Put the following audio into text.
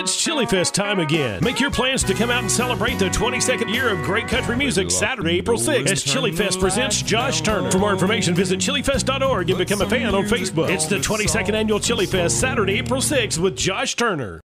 It's Chilifest time again. Make your plans to come out and celebrate the 22nd year of great country music Saturday, April 6th as Chilifest presents Josh Turner. For more information, visit chilifest.org and become a fan on Facebook. It's the 22nd annual Chilifest Saturday, April 6th with Josh Turner.